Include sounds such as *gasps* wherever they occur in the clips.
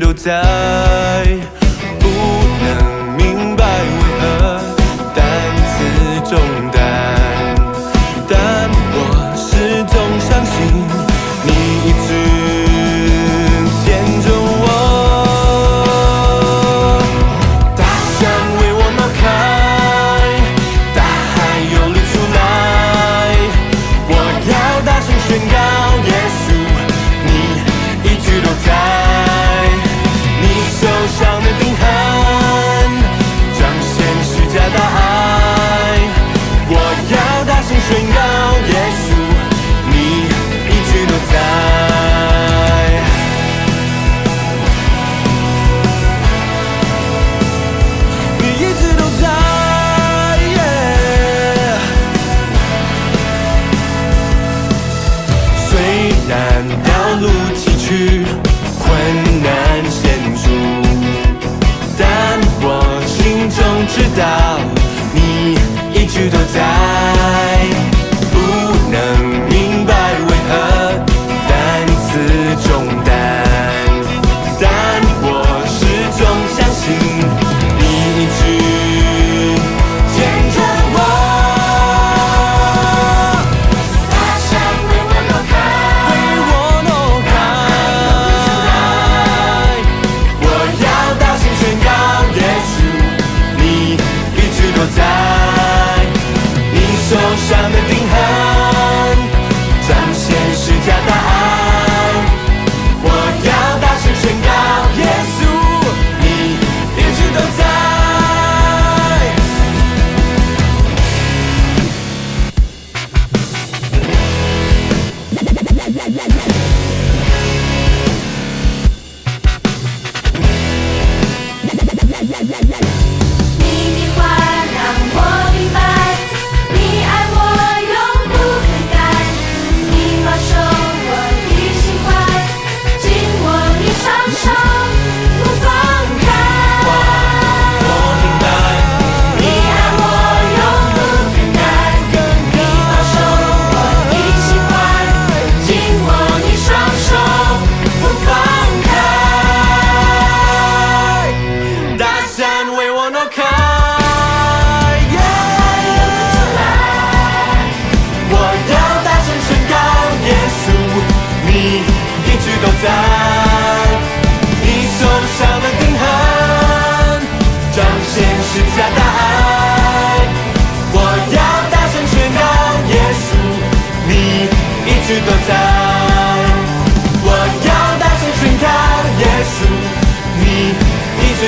to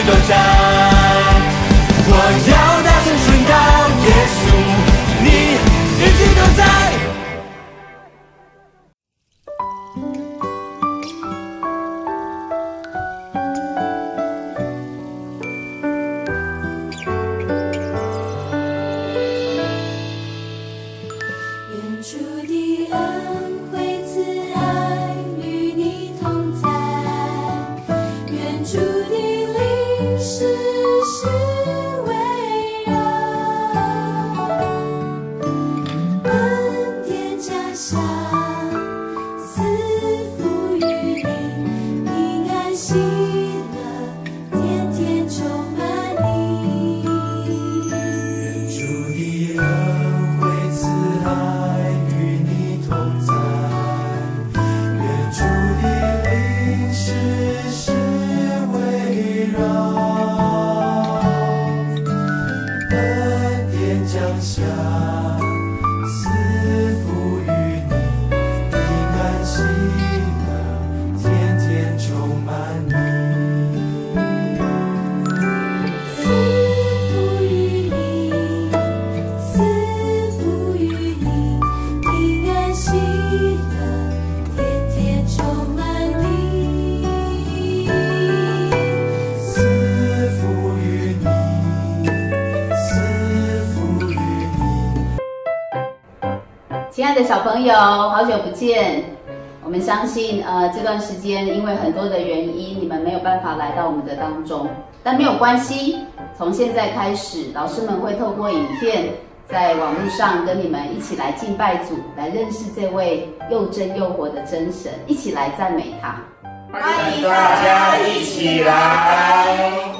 一直朋友，好久不见。我们相信，呃，这段时间因为很多的原因，你们没有办法来到我们的当中。但没有关系，从现在开始，老师们会透过影片，在网络上跟你们一起来敬拜主，来认识这位又真又活的真神，一起来赞美他。欢迎大家一起来。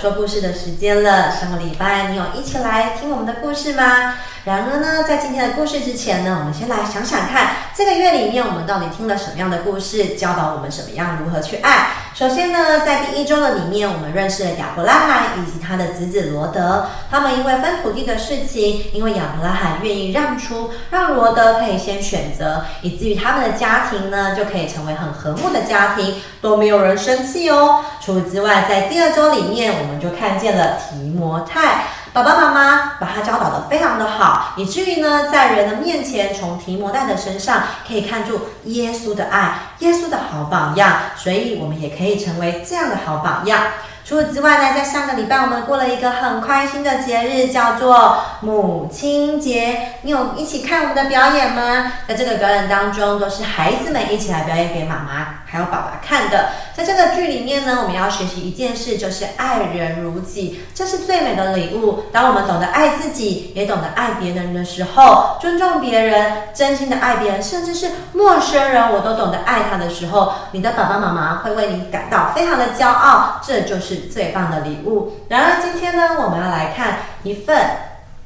说故事的时间了。上个礼拜你有一起来听我们的故事吗？然而呢，在今天的故事之前呢，我们先来想想看，这个月里面我们到底听了什么样的故事，教导我们什么样如何去爱。首先呢，在第一周的里面，我们认识了亚伯拉罕以及他的子子罗德。他们因为分土地的事情，因为亚伯拉罕愿意让出，让罗德可以先选择，以至于他们的家庭呢就可以成为很和睦的家庭，都没有人生气哦。除此之外，在第二周里面，我们就看见了提摩太。爸爸妈妈把他教导的非常的好，以至于呢，在人的面前，从提摩太的身上可以看出耶稣的爱，耶稣的好榜样，所以我们也可以成为这样的好榜样。除此之外呢，在上个礼拜我们过了一个很开心的节日，叫做母亲节。你有一起看我们的表演吗？在这个表演当中，都是孩子们一起来表演给妈妈还有爸爸看的。在这个剧里面呢，我们要学习一件事，就是爱人如己，这是最美的礼物。当我们懂得爱自己，也懂得爱别人的时候，尊重别人，真心的爱别人，甚至是陌生人，我都懂得爱他的时候，你的爸爸妈妈会为你感到非常的骄傲。这就是最棒的礼物。然而今天呢，我们要来看一份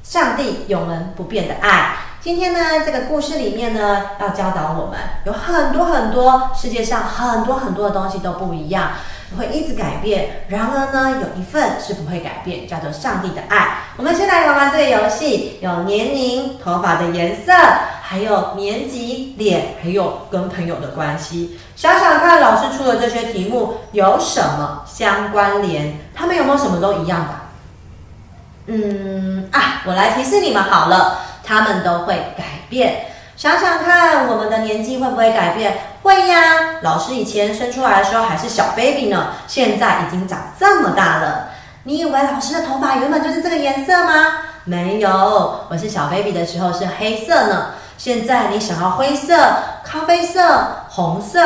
上帝永恒不变的爱。今天呢，这个故事里面呢，要教导我们有很多很多世界上很多很多的东西都不一样，会一直改变。然而呢，有一份是不会改变，叫做上帝的爱。我们先来玩玩这个游戏，有年龄、头发的颜色，还有年纪、脸，还有跟朋友的关系。想想看，老师出的这些题目有什么相关联？他们有没有什么都一样的？嗯啊，我来提示你们好了，他们都会改变。想想看，我们的年纪会不会改变？会呀。老师以前生出来的时候还是小 baby 呢，现在已经长这么大了。你以为老师的头发原本就是这个颜色吗？没有，我是小 baby 的时候是黑色呢。现在你想要灰色、咖啡色、红色、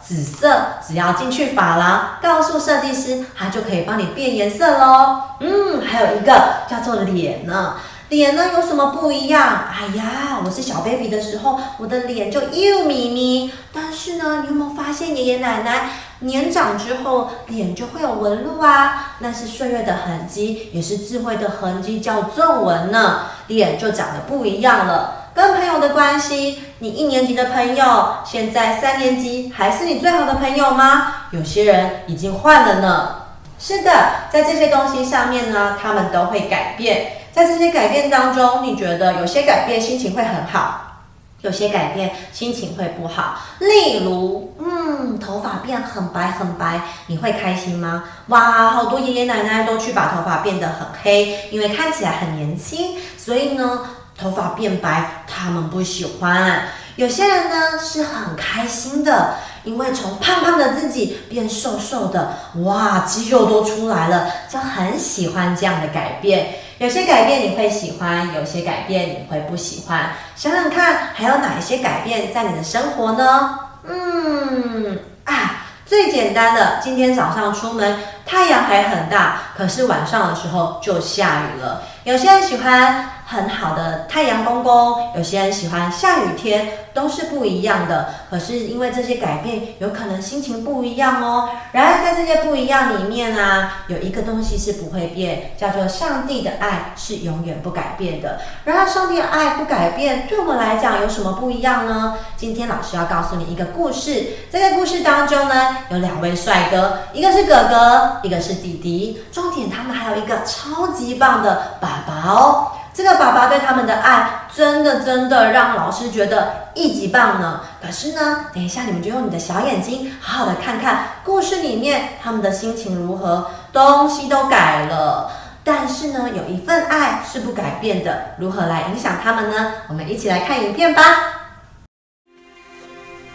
紫色，只要进去发廊，告诉设计师，他就可以帮你变颜色喽。嗯，还有一个叫做脸呢。脸呢有什么不一样？哎呀，我是小 baby 的时候，我的脸就幼咪咪。但是呢，你有没有发现爷爷奶奶年长之后脸就会有纹路啊？那是岁月的痕迹，也是智慧的痕迹，叫皱纹呢。脸就长得不一样了。跟朋友的关系，你一年级的朋友，现在三年级还是你最好的朋友吗？有些人已经换了呢。是的，在这些东西上面呢，他们都会改变。在这些改变当中，你觉得有些改变心情会很好，有些改变心情会不好。例如，嗯，头发变很白很白，你会开心吗？哇，好多爷爷奶奶都去把头发变得很黑，因为看起来很年轻，所以呢，头发变白他们不喜欢。有些人呢是很开心的，因为从胖胖的自己变瘦瘦的，哇，肌肉都出来了，就很喜欢这样的改变。有些改变你会喜欢，有些改变你会不喜欢。想想看，还有哪一些改变在你的生活呢？嗯啊，最简单的，今天早上出门太阳还很大，可是晚上的时候就下雨了。有些人喜欢很好的太阳公公，有些人喜欢下雨天，都是不一样的。可是因为这些改变，有可能心情不一样哦。然而在这些不一样里面啊，有一个东西是不会变，叫做上帝的爱是永远不改变的。然而上帝的爱不改变，对我们来讲有什么不一样呢？今天老师要告诉你一个故事。这个故事当中呢，有两位帅哥，一个是哥哥，一个是弟弟。重点他们还有一个超级棒的爸爸哦。这个爸爸对他们的爱，真的真的让老师觉得一级棒呢。可是呢，等一下你们就用你的小眼睛，好好的看看故事里面他们的心情如何。东西都改了，但是呢，有一份爱是不改变的。如何来影响他们呢？我们一起来看影片吧。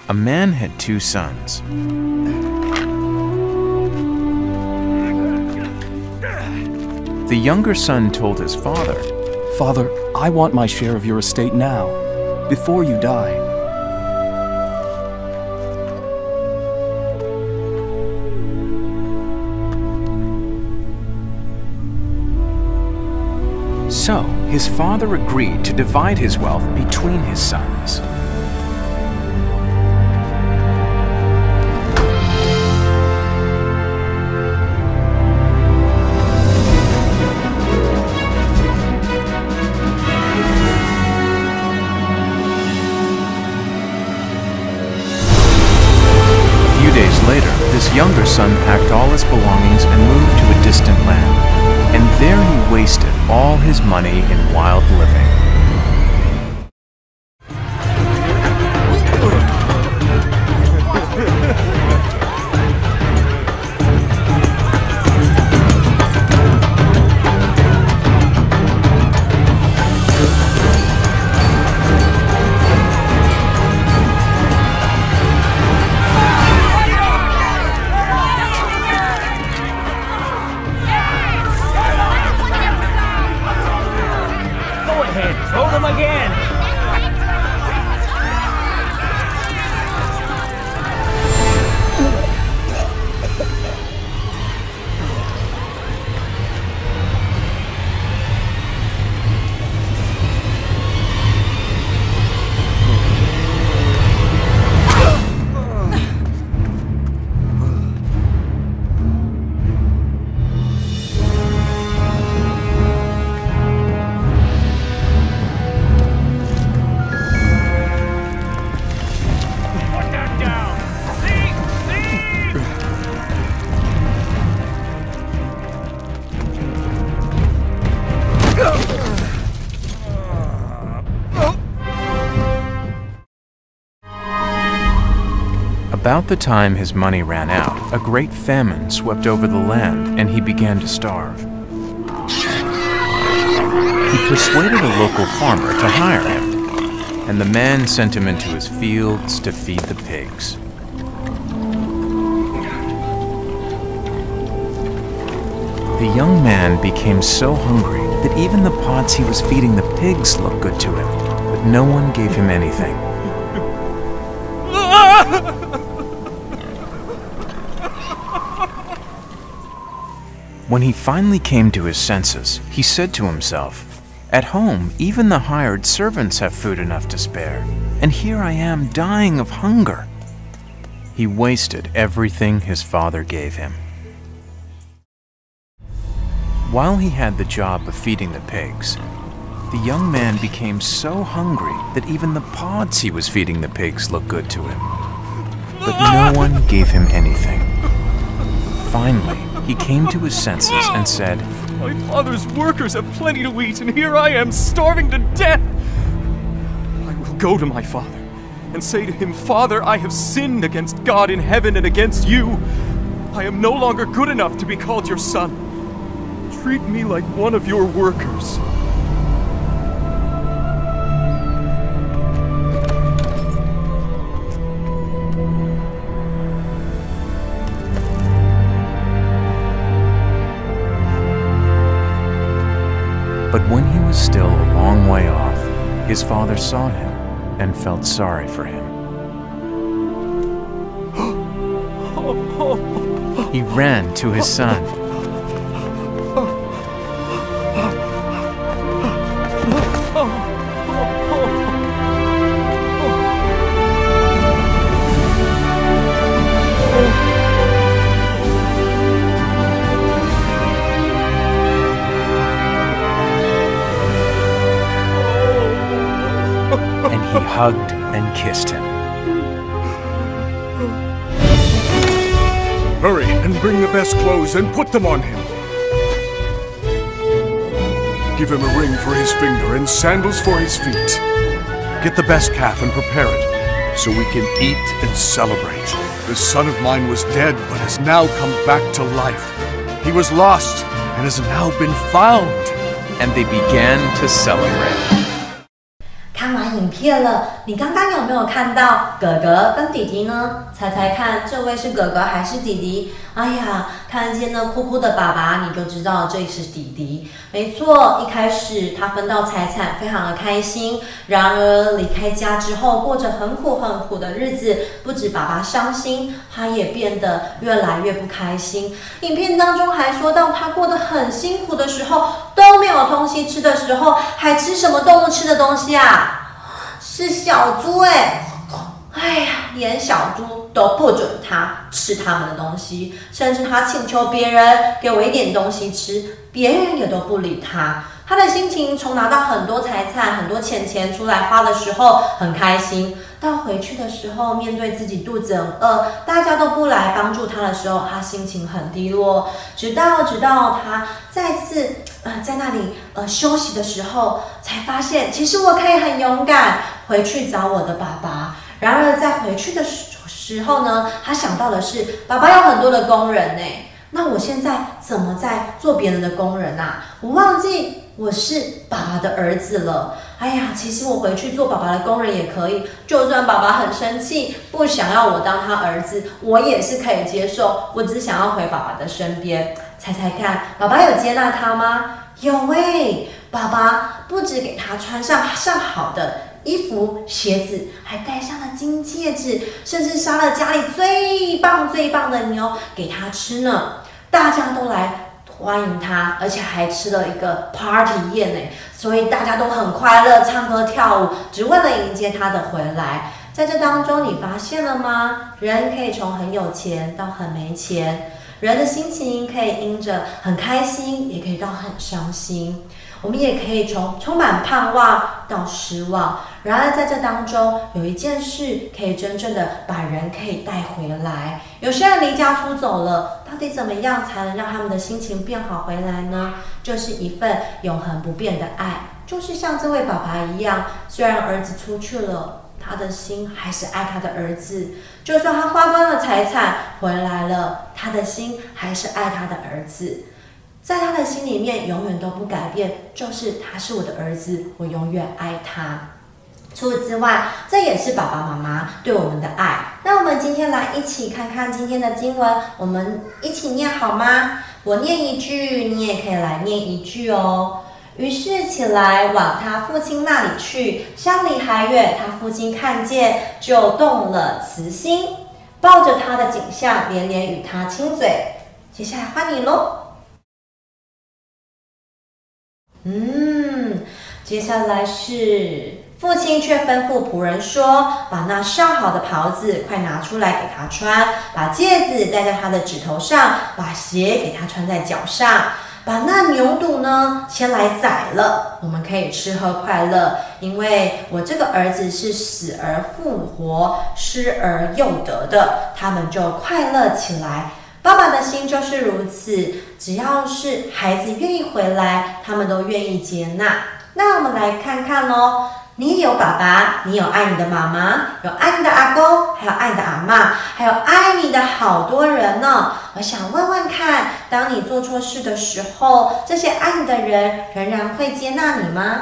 A man had two sons. The younger son told his father, Father, I want my share of your estate now, before you die. So his father agreed to divide his wealth between his sons. Younger son packed all his belongings and moved to a distant land. And there he wasted all his money in wild living. About the time his money ran out, a great famine swept over the land and he began to starve. He persuaded a local farmer to hire him, and the man sent him into his fields to feed the pigs. The young man became so hungry that even the pods he was feeding the pigs looked good to him, but no one gave him anything. *laughs* When he finally came to his senses, he said to himself, At home, even the hired servants have food enough to spare, and here I am dying of hunger. He wasted everything his father gave him. While he had the job of feeding the pigs, the young man became so hungry that even the pods he was feeding the pigs looked good to him. But no one gave him anything. Finally, he came to his senses and said, My father's workers have plenty to eat, and here I am starving to death. I will go to my father and say to him, Father, I have sinned against God in heaven and against you. I am no longer good enough to be called your son. Treat me like one of your workers. Was still a long way off, his father saw him and felt sorry for him. *gasps* He ran to his son. Kissed him. Hurry and bring the best clothes and put them on him. Give him a ring for his finger and sandals for his feet. Get the best calf and prepare it so we can eat and celebrate. This son of mine was dead but has now come back to life. He was lost and has now been found. And they began to celebrate. 片了，你刚刚有没有看到哥哥跟弟弟呢？猜猜看，这位是哥哥还是弟弟？哎呀，看见那哭哭的爸爸，你就知道这是弟弟。没错，一开始他分到财产，非常的开心。然而离开家之后，过着很苦很苦的日子，不止爸爸伤心，他也变得越来越不开心。影片当中还说到，他过得很辛苦的时候，都没有东西吃的时候，还吃什么动物吃的东西啊？是小猪哎、哎呀，连小猪都不准他吃他们的东西，甚至他请求别人给我一点东西吃，别人也都不理他。他的心情从拿到很多财产、很多钱钱出来花的时候很开心，到回去的时候，面对自己肚子很饿，大家都不来帮助他的时候，他心情很低落。直到直到他再次呃在那里呃休息的时候，才发现其实我可以很勇敢回去找我的爸爸。然而在回去的时时候呢，他想到的是爸爸有很多的工人呢。那我现在怎么在做别人的工人啊？我忘记我是爸爸的儿子了。哎呀，其实我回去做爸爸的工人也可以，就算爸爸很生气，不想要我当他儿子，我也是可以接受。我只想要回爸爸的身边。猜猜看，爸爸有接纳他吗？有诶、爸爸不止给他穿上上好的衣服、鞋子，还戴上了金戒指，甚至杀了家里最棒最棒的牛给他吃呢。大家都来欢迎他，而且还吃了一个 party 宴呢，所以大家都很快乐，唱歌跳舞，只为了迎接他的回来。在这当中，你发现了吗？人可以从很有钱到很没钱，人的心情可以因着很开心，也可以到很伤心。我们也可以从充满盼望到失望。然而在这当中，有一件事可以真正的把人可以带回来。有些人离家出走了，到底怎么样才能让他们的心情变好回来呢？就是一份永恒不变的爱，就是像这位爸爸一样，虽然儿子出去了。他的心还是爱他的儿子，就算他花光了财产回来了，他的心还是爱他的儿子。在他的心里面永远都不改变，就是他是我的儿子，我永远爱他。除此之外，这也是爸爸妈妈对我们的爱。那我们今天来一起看看今天的经文，我们一起念好吗？我念一句，你也可以来念一句哦。于是起来往他父亲那里去，相离还远，他父亲看见就动了慈心，抱着他的颈项，连连与他亲嘴。接下来换你喽。嗯，接下来是父亲却吩咐仆人说：“把那上好的袍子快拿出来给他穿，把戒指戴在他的指头上，把鞋给他穿在脚上。”把那牛肚呢牵来宰了，我们可以吃喝快乐，因为我这个儿子是死而复活、失而又得的，他们就快乐起来。爸爸的心就是如此，只要是孩子愿意回来，他们都愿意接纳。那我们来看看咯。你有爸爸，你有爱你的妈妈，有爱你的阿公，还有爱你的阿妈，还有爱你的好多人呢。我想问问看，当你做错事的时候，这些爱你的人仍然会接纳你吗？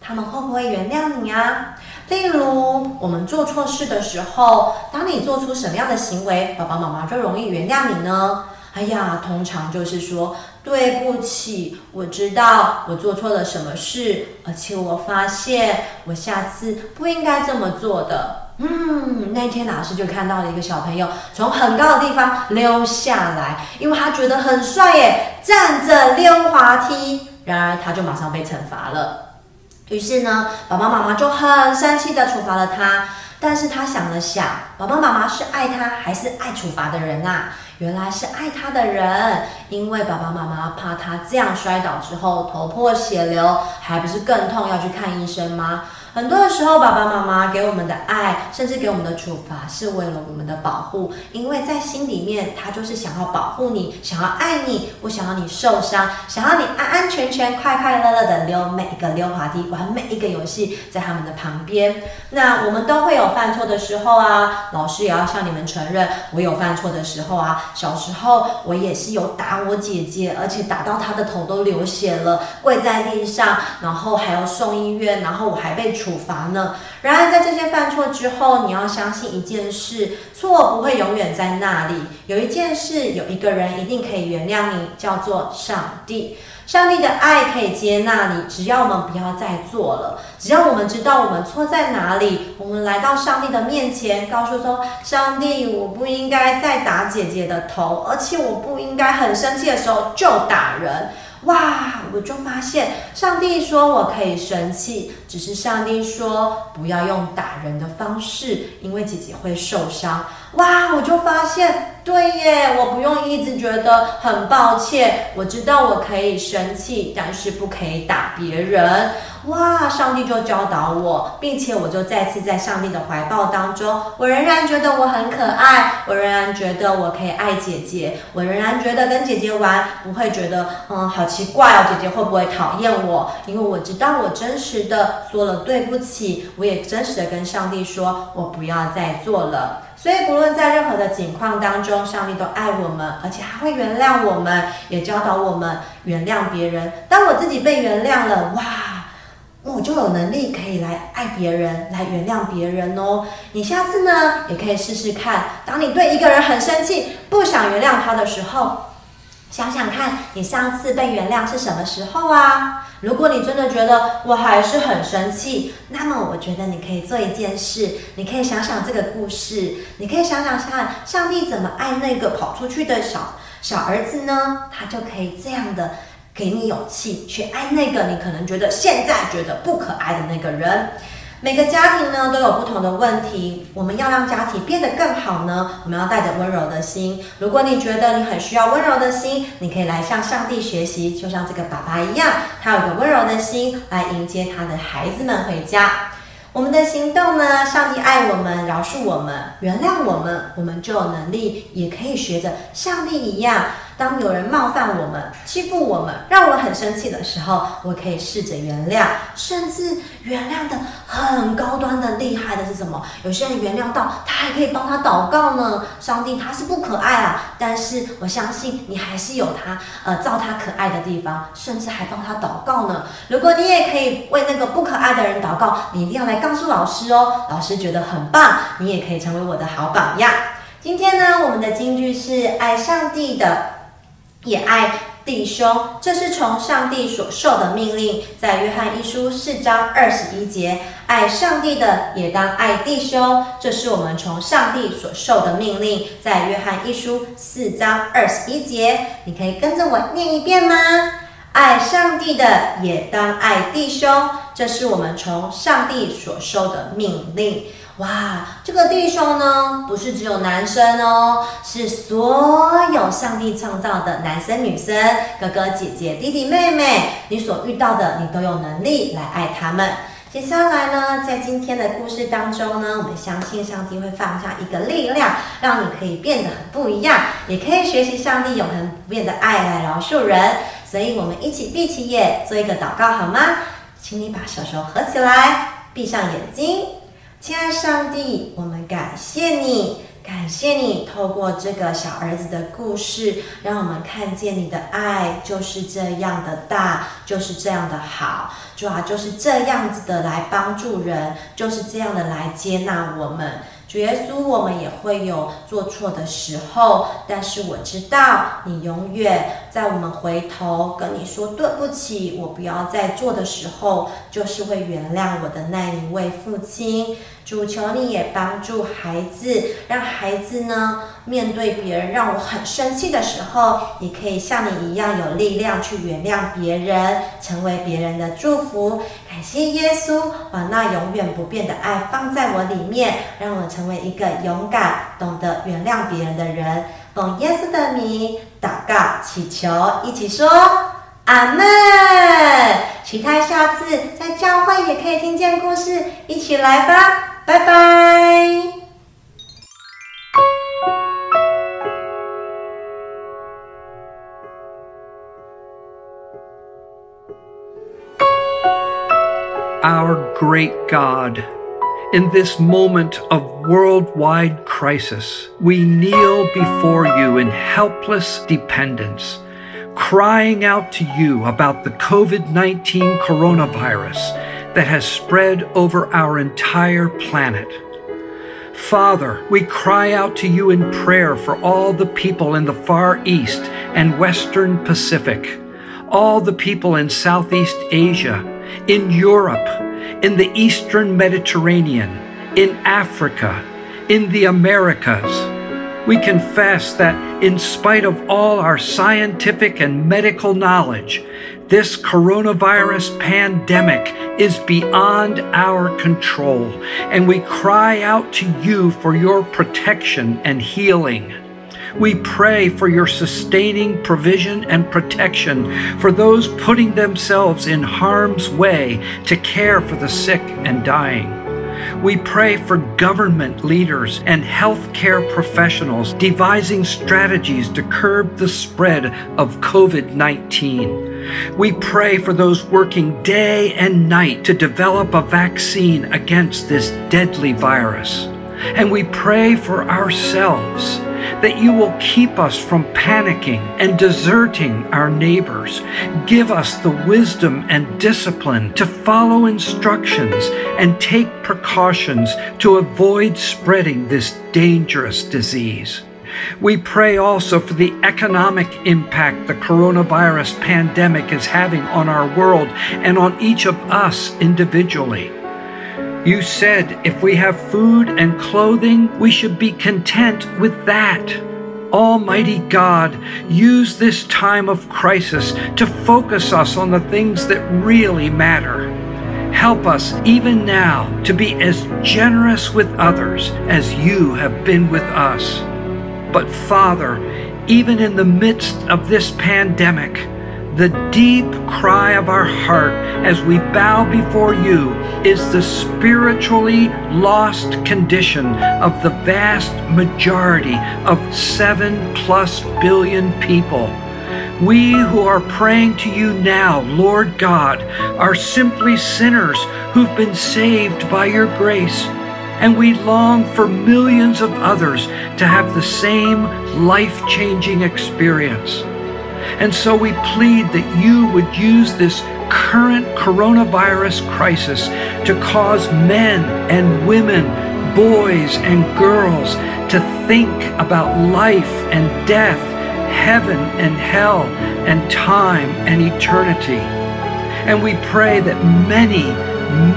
他们会不会原谅你啊？例如，我们做错事的时候，当你做出什么样的行为，爸爸妈妈就容易原谅你呢？哎呀，通常就是说对不起，我知道我做错了什么事，而且我发现我下次不应该这么做的。嗯，那天老师就看到了一个小朋友从很高的地方溜下来，因为他觉得很帅耶，站着溜滑梯。然而他就马上被惩罚了。于是呢，爸爸妈妈就很生气的处罚了他。但是他想了想，爸爸妈妈是爱他还是爱处罚的人呐、原来是爱他的人，因为爸爸妈妈怕他这样摔倒之后头破血流，还不是更痛要去看医生吗？很多的时候，爸爸妈妈给我们的爱，甚至给我们的处罚，是为了我们的保护，因为在心里面，他就是想要保护你，想要爱你，不想要你受伤，想要你安安全全、快快乐乐的溜每一个溜滑梯，玩每一个游戏，在他们的旁边。那我们都会有犯错的时候啊，老师也要向你们承认，我有犯错的时候啊。小时候我也是有打我姐姐，而且打到她的头都流血了，跪在地上，然后还要送医院，然后我还被处处罚呢。然而在这些犯错之后，你要相信一件事：错不会永远在那里。有一件事，有一个人一定可以原谅你，叫做上帝。上帝的爱可以接纳你，只要我们不要再做了。只要我们知道我们错在哪里，我们来到上帝的面前，告诉说：上帝，我不应该再打姐姐的头，而且我不应该很生气的时候就打人。哇！我就发现，上帝说我可以生气，只是上帝说不要用打人的方式，因为姐姐会受伤。哇！我就发现，对耶，我不用一直觉得很抱歉，我知道我可以生气，但是不可以打别人。哇！上帝就教导我，并且我就再次在上帝的怀抱当中，我仍然觉得我很可爱，我仍然觉得我可以爱姐姐，我仍然觉得跟姐姐玩不会觉得嗯好奇怪哦，姐姐会不会讨厌我？因为我知道我真实的说了对不起，我也真实的跟上帝说，我不要再做了。所以不论在任何的境况当中，上帝都爱我们，而且还会原谅我们，也教导我们原谅别人。当我自己被原谅了，哇！我就有能力可以来爱别人，来原谅别人哦。你下次呢，也可以试试看。当你对一个人很生气，不想原谅他的时候，想想看你上次被原谅是什么时候啊？如果你真的觉得我还是很生气，那么我觉得你可以做一件事，你可以想想这个故事，你可以想想看，上帝怎么爱那个跑出去的小小儿子呢？他就可以这样的。给你勇气去爱那个你可能觉得现在觉得不可爱的那个人。每个家庭呢都有不同的问题，我们要让家庭变得更好呢，我们要带着温柔的心。如果你觉得你很需要温柔的心，你可以来向上帝学习，就像这个爸爸一样，他有个温柔的心来迎接他的孩子们回家。我们的行动呢，上帝爱我们，饶恕我们，原谅我们，我们就有能力，也可以学着上帝一样。当有人冒犯我们、欺负我们、让我很生气的时候，我可以试着原谅，甚至原谅的很高端的、厉害的是什么？有些人原谅到他还可以帮他祷告呢。上帝他是不可爱啊，但是我相信你还是有他呃造他可爱的地方，甚至还帮他祷告呢。如果你也可以为那个不可爱的人祷告，你一定要来告诉老师哦。老师觉得很棒，你也可以成为我的好榜样。今天呢，我们的金句是爱上帝的。也爱弟兄，这是从上帝所受的命令，在约翰一书四章二十一节，爱上帝的也当爱弟兄，这是我们从上帝所受的命令，在约翰一书四章二十一节，你可以跟着我念一遍吗？爱上帝的也当爱弟兄，这是我们从上帝所受的命令。哇，这个弟兄呢，不是只有男生哦，是所有上帝创造的男生、女生、哥哥、姐姐、弟弟、妹妹，你所遇到的，你都有能力来爱他们。接下来呢，在今天的故事当中呢，我们相信上帝会放下一个力量，让你可以变得很不一样，也可以学习上帝永恒不变的爱来饶恕人。所以，我们一起闭起眼，做一个祷告好吗？请你把手手合起来，闭上眼睛。亲爱上帝，我们感谢你，感谢你透过这个小儿子的故事，让我们看见你的爱就是这样的大，就是这样的好，主啊，就是这样子的来帮助人，就是这样的来接纳我们。主耶稣，我们也会有做错的时候，但是我知道你永远在我们回头跟你说对不起，我不要再做的时候，就是会原谅我的那一位父亲。主求你也帮助孩子，让孩子呢面对别人让我很生气的时候，也可以像你一样有力量去原谅别人，成为别人的祝福。感谢耶稣，把那永远不变的爱放在我里面，让我成为一个勇敢、懂得原谅别人的人。奉耶稣的名祷告祈求，一起说阿门。期待下次在教会也可以听见故事，一起来吧，拜拜。 Our great God, in this moment of worldwide crisis, we kneel before you in helpless dependence, crying out to you about the COVID 19 coronavirus that has spread over our entire planet. Father, we cry out to you in prayer for all the people in the Far East and Western Pacific, all the people in Southeast Asia, in Europe, in the Eastern Mediterranean, in Africa, in the Americas. We confess that in spite of all our scientific and medical knowledge, this coronavirus pandemic is beyond our control, and we cry out to you for your protection and healing. We pray for your sustaining provision and protection for those putting themselves in harm's way to care for the sick and dying. We pray for government leaders and healthcare professionals devising strategies to curb the spread of COVID 19. We pray for those working day and night to develop a vaccine against this deadly virus. And we pray for ourselves that you will keep us from panicking and deserting our neighbors. Give us the wisdom and discipline to follow instructions and take precautions to avoid spreading this dangerous disease. We pray also for the economic impact the coronavirus pandemic is having on our world and on each of us individually. You said if we have food and clothing, we should be content with that. Almighty God, use this time of crisis to focus us on the things that really matter. Help us even now to be as generous with others as you have been with us. But Father, even in the midst of this pandemic, the deep cry of our heart as we bow before you is the spiritually lost condition of the vast majority of seven plus billion people. We who are praying to you now, Lord God, are simply sinners who've been saved by your grace. And we long for millions of others to have the same life changing experience. And so we plead that you would use this current coronavirus crisis to cause men and women, boys and girls to think about life and death, heaven and hell, and time and eternity. And we pray that many,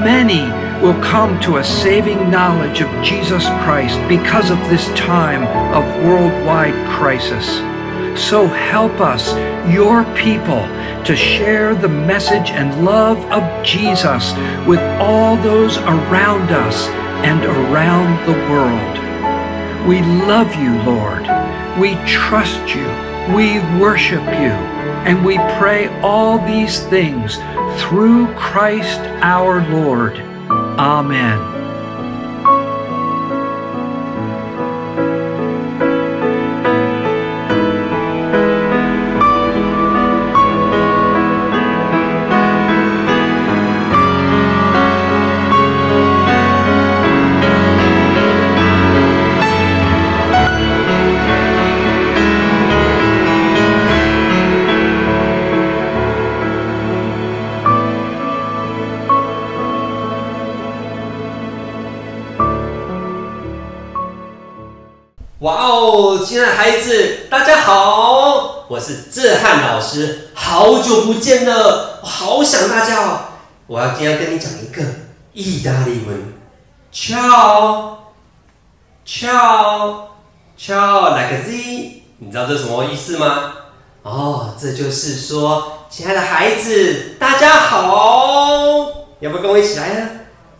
many will come to a saving knowledge of Jesus Christ because of this time of worldwide crisis. So help us, your people, to share the message and love of Jesus with all those around us and around the world. We love you, Lord. We trust you. We worship you. And we pray all these things through Christ our Lord. Amen. 孩子，大家好，我是志汉老师，好久不见了，我好想大家哦。我要今天跟你讲一个意大利文，ciao，ciao，ciao，like z，你知道这是什么意思吗？哦，这就是说，亲爱的孩子，大家好，要不要跟我一起来呢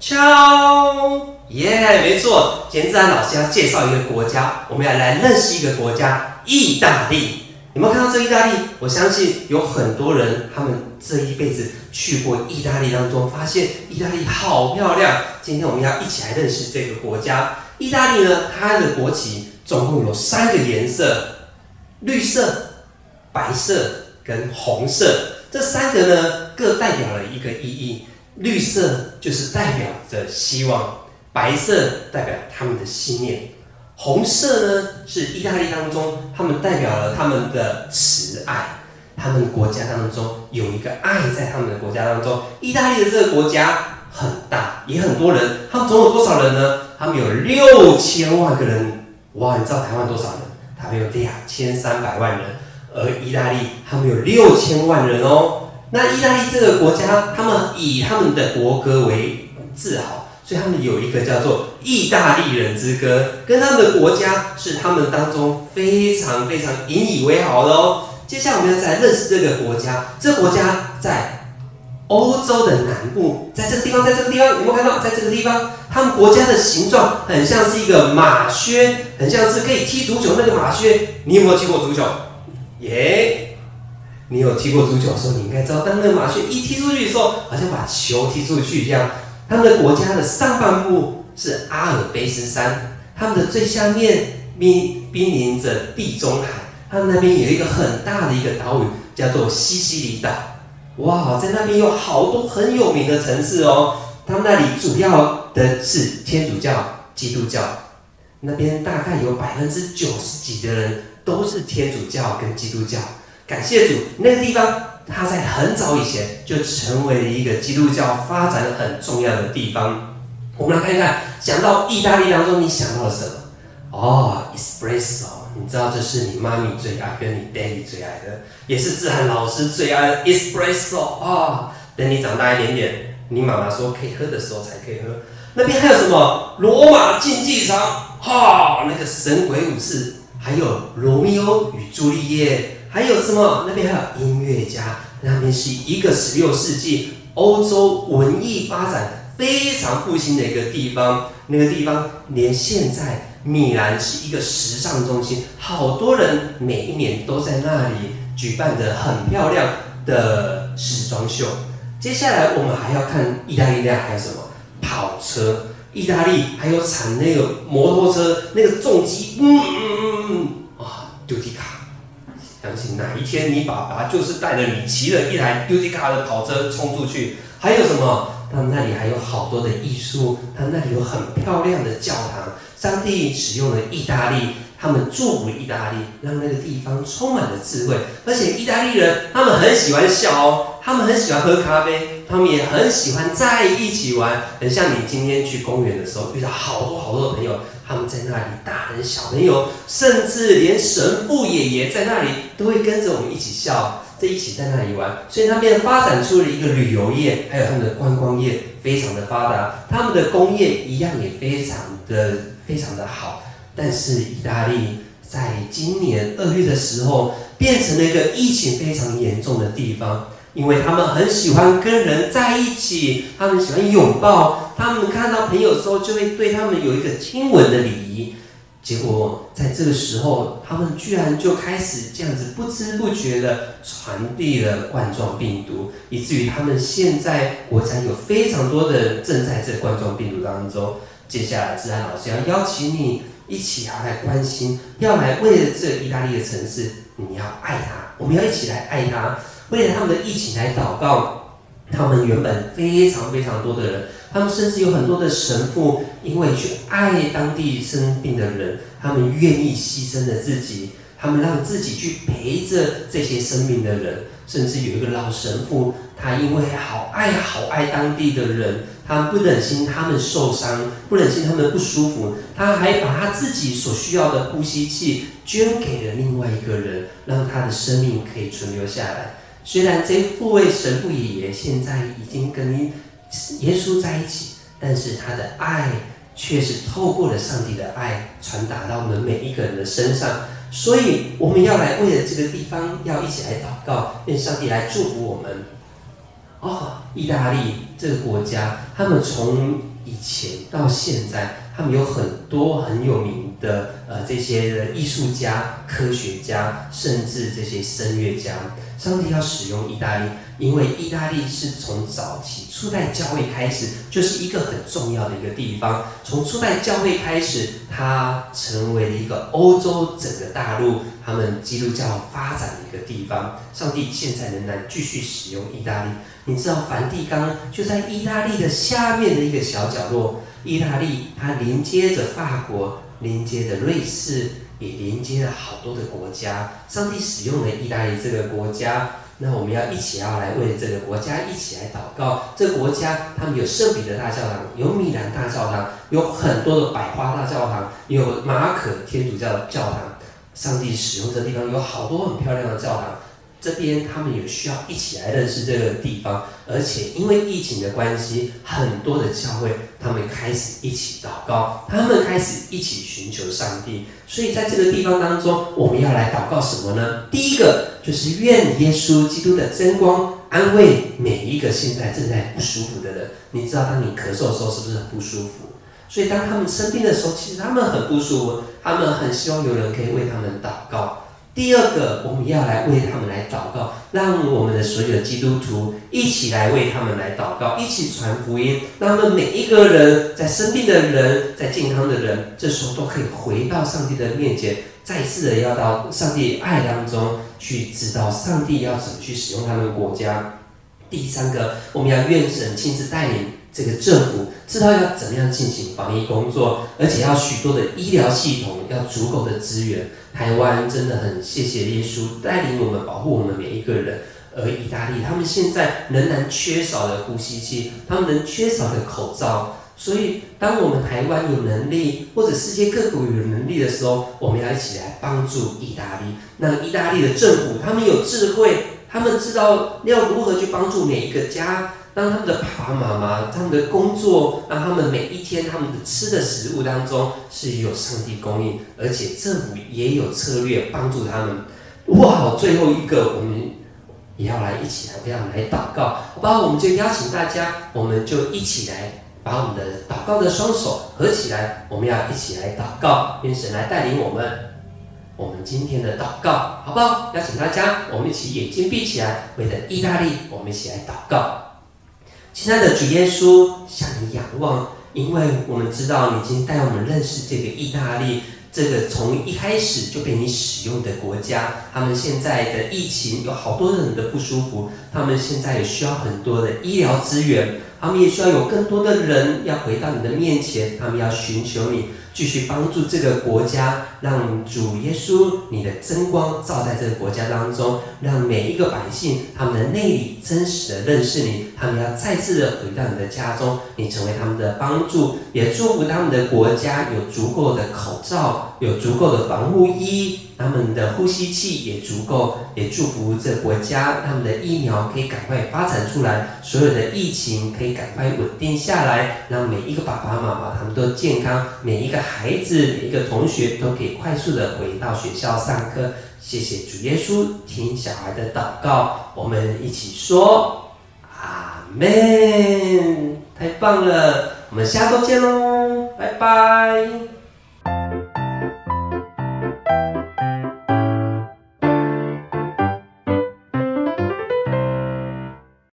？ciao。耶、没错，今天自然老师要介绍一个国家，我们要来认识一个国家——意大利。有没有看到这意大利我相信有很多人，他们这一辈子去过意大利当中，发现意大利好漂亮。今天我们要一起来认识这个国家。意大利呢，它的国旗总共有三个颜色：绿色、白色跟红色。这三个呢，各代表了一个意义。绿色就是代表着希望，白色代表他们的信念，红色呢是意大利当中，他们代表了他们的慈爱。他们国家当中有一个爱在他们的国家当中。意大利的这个国家很大，也很多人。他们总有多少人呢？他们有六千万个人。哇，你知道台湾多少人？台湾有两千三百万人，而意大利他们有六千万人哦。那意大利这个国家，他们以他们的国歌为自豪，所以他们有一个叫做《意大利人之歌》，跟他们的国家是他们当中非常非常引以为豪的哦。接下来我们要再认识这个国家，这个国家在欧洲的南部，在这个地方，在这个地方有没有看到？在这个地方，他们国家的形状很像是一个马靴，很像是可以踢足球那个马靴。你有没有踢过足球？耶！你有踢过足球的时候，你应该知道，当那个马靴一踢出去的时候，好像把球踢出去一样。他们的国家的上半部是阿尔卑斯山，他们的最下面濒濒临着地中海，他们那边有一个很大的一个岛屿，叫做西西里岛。哇，在那边有好多很有名的城市哦。他们那里主要的是天主教、基督教，那边大概有百分之九十几的人都是天主教跟基督教。感谢主，那个地方它在很早以前就成为了一个基督教发展很重要的地方。我们来看一看，讲到意大利当中，你想到了什么？哦，espresso，你知道这是你妈咪最爱，跟你 daddy 最爱的，也是志涵老师最爱的 espresso 啊。等你长大一点点，你妈妈说可以喝的时候才可以喝。那边还有什么？罗马竞技场，哈，那个神鬼武士，还有罗密欧与朱丽叶。还有什么？那边还有音乐家，那边是一个十六世纪欧洲文艺发展非常复兴的一个地方。那个地方连现在米兰是一个时尚中心，好多人每一年都在那里举办的很漂亮的时装秀。接下来我们还要看意大利那还有什么跑车？意大利还有产那个摩托车，那个重机，嗯嗯嗯嗯啊，丢迪卡。相信哪一天你爸爸就是带着你骑了一台 U D 卡的跑车冲出去。还有什么？他们那里还有好多的艺术，他那里有很漂亮的教堂。上帝使用了意大利，他们祝福意大利，让那个地方充满了智慧。而且意大利人他们很喜欢笑哦，他们很喜欢喝咖啡，他们也很喜欢在一起玩。很像你今天去公园的时候遇到好多好多的朋友。他们在那里，大人小朋友，甚至连神父爷爷在那里都会跟着我们一起笑，在一起在那里玩。所以那边发展出了一个旅游业，还有他们的观光业非常的发达，他们的工业一样也非常的非常的好。但是意大利在今年二月的时候，变成了一个疫情非常严重的地方。因为他们很喜欢跟人在一起，他们喜欢拥抱，他们看到朋友的时候就会对他们有一个亲吻的礼仪。结果在这个时候，他们居然就开始这样子不知不觉的传递了冠状病毒，以至于他们现在国家有非常多的正在这冠状病毒当中。接下来，志安老师要邀请你一起要来关心，要来为了这意大利的城市，你要爱它，我们要一起来爱它。为了他们的疫情来祷告，他们原本非常非常多的人，他们甚至有很多的神父，因为去爱当地生病的人，他们愿意牺牲了自己，他们让自己去陪着这些生病的人，甚至有一个老神父，他因为好爱好爱当地的人，他不忍心他们受伤，不忍心他们不舒服，他还把他自己所需要的呼吸器捐给了另外一个人，让他的生命可以存留下来。虽然这父位神父爷爷现在已经跟耶稣在一起，但是他的爱却是透过了上帝的爱传达到我们每一个人的身上。所以我们要来为了这个地方，要一起来祷告，愿上帝来祝福我们。哦，意大利这个国家，他们从以前到现在。他们有很多很有名的呃这些的艺术家、科学家，甚至这些声乐家。上帝要使用意大利，因为意大利是从早期初代教会开始，就是一个很重要的一个地方。从初代教会开始，它成为了一个欧洲整个大陆他们基督教发展的一个地方。上帝现在仍然继续使用意大利。你知道梵蒂冈就在意大利的下面的一个小角落。意大利它连接着法国，连接着瑞士，也连接了好多的国家。上帝使用了意大利这个国家，那我们要一起要来为这个国家一起来祷告。这个国家他们有圣彼得大教堂，有米兰大教堂，有很多的百花大教堂，有马可天主教教堂。上帝使用这地方有好多很漂亮的教堂。这边他们有需要一起来认识这个地方，而且因为疫情的关系，很多的教会他们开始一起祷告，他们开始一起寻求上帝。所以在这个地方当中，我们要来祷告什么呢？第一个就是愿耶稣基督的真光安慰每一个现在正在不舒服的人。你知道，当你咳嗽的时候是不是很不舒服？所以当他们生病的时候，其实他们很不舒服，他们很希望有人可以为他们祷告。第二个，我们要来为他们来祷告，让我们的所有的基督徒一起来为他们来祷告，一起传福音，让他们每一个人在生病的人，在健康的人，这时候都可以回到上帝的面前，再次的要到上帝爱当中去，知道上帝要怎么去使用他们国家。第三个，我们要愿神亲自带领。这个政府知道要怎么样进行防疫工作，而且要许多的医疗系统，要足够的资源。台湾真的很谢谢耶稣带领我们，保护我们每一个人。而意大利他们现在仍然缺少了呼吸器，他们仍缺少了口罩。所以，当我们台湾有能力，或者世界各国有能力的时候，我们要一起来帮助意大利。那意大利的政府，他们有智慧，他们知道要如何去帮助每一个家。让他们的爸爸妈妈，他们的工作，让他们每一天他们的吃的食物当中是有上帝供应，而且政府也有策略帮助他们。哇！最后一个，我们也要来一起来这样来祷告，好不好？我们就邀请大家，我们就一起来把我们的祷告的双手合起来，我们要一起来祷告，愿神来带领我们。我们今天的祷告，好不好？邀请大家，我们一起眼睛闭起来，为了意大利，我们一起来祷告。亲爱的主耶稣，向你仰望，因为我们知道你已经带我们认识这个意大利，这个从一开始就被你使用的国家。他们现在的疫情有好多人的不舒服，他们现在也需要很多的医疗资源，他们也需要有更多的人要回到你的面前，他们要寻求你。继续帮助这个国家，让主耶稣你的真光照在这个国家当中，让每一个百姓他们的内里真实的认识你，他们要再次的回到你的家中，你成为他们的帮助，也祝福他们的国家有足够的口罩，有足够的防护衣。他们的呼吸器也足够，也祝福这国家他们的疫苗可以赶快发展出来，所有的疫情可以赶快稳定下来，让每一个爸爸妈妈他们都健康，每一个孩子每一个同学都可以快速的回到学校上课。谢谢主耶稣，听小孩的祷告，我们一起说阿门，太棒了，我们下周见喽，拜拜。